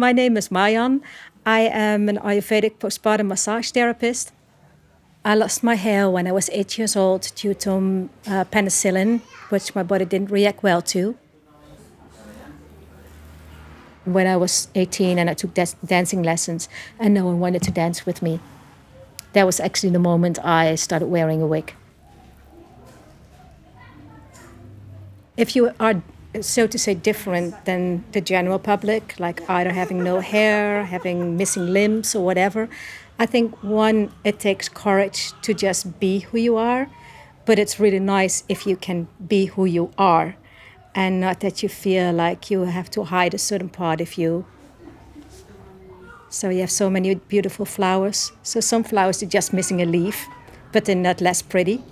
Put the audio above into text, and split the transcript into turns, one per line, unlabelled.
My name is Marjan. I am an Ayurvedic postpartum massage therapist. I lost my hair when I was eight years old due to uh, penicillin, which my body didn't react well to. When I was 18 and I took dancing lessons, and no one wanted to dance with me. That was actually the moment I started wearing a wig. If you are, so to say, different than the general public, like either having no hair, having missing limbs, or whatever, I think one, it takes courage to just be who you are, but it's really nice if you can be who you are and not that you feel like you have to hide a certain part of you. So you have so many beautiful flowers. So some flowers are just missing a leaf, but they're not less pretty.